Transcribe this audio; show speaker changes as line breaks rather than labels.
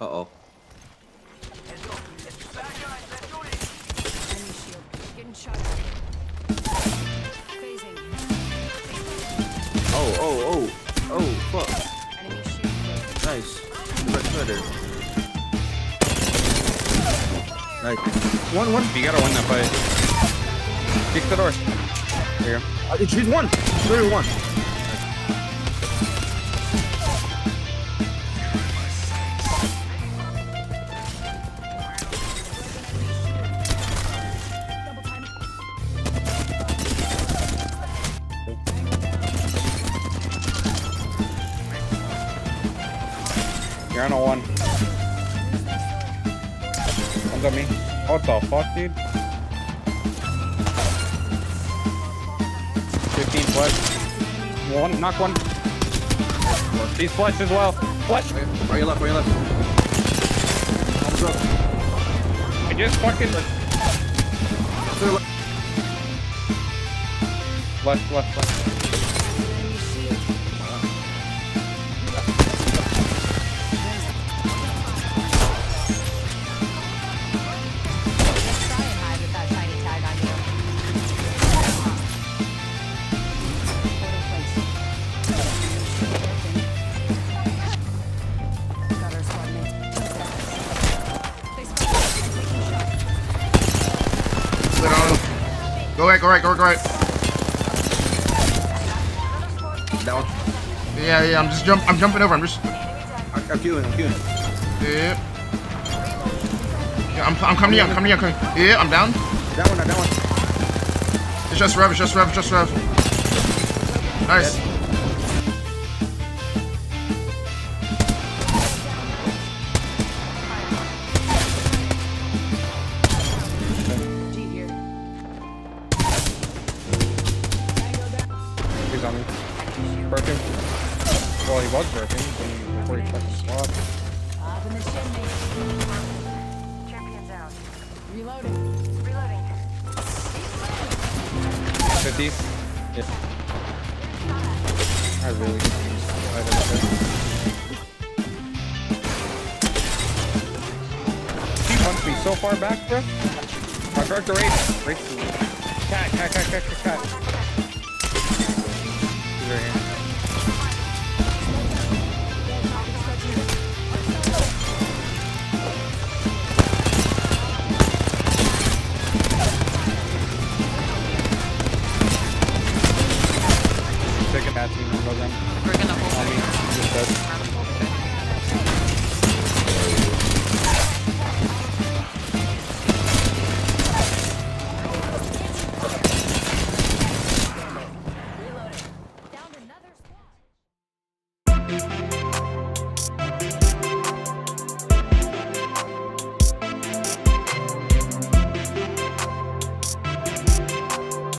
Uh-oh.
Enemy shield. Getting shot at. Phasing.
Oh, oh, oh. Oh, fuck.
Enemy shield. broken.
Nice. Red sweater. Nice.
One, one. You gotta win that fight. Kick the door. There you go.
Uh, she's one. Literally one.
You're on a one. One's on me. What the fuck, dude? 15 flesh. One, knock one. He's flesh as well. Flesh!
Right your left, right your left. Arms up.
I just fucking...
Left.
Left, left,
Go right, go right, go right, go right.
Down.
Yeah, yeah, I'm just jump I'm jumping over. I'm just
I, I'm queuing, I'm queuing.
Yeah. Yeah, I'm, I'm coming here, I'm coming here, I'm coming. Yeah, I'm down.
That one, that one.
It's just rev, it's just rev, it's just rev. Nice.
G
He's on me. Broken. Well, he was broken before he fucking swapped.
The. Reloading.
Reloading.
50. Yeah. I really. I He punched me so far back, bro. My director race. Race. Cat, cat, cat, cat, cat, cat. Taking that team program.
We're gonna
On
open
me. Just dead.
Down another squad.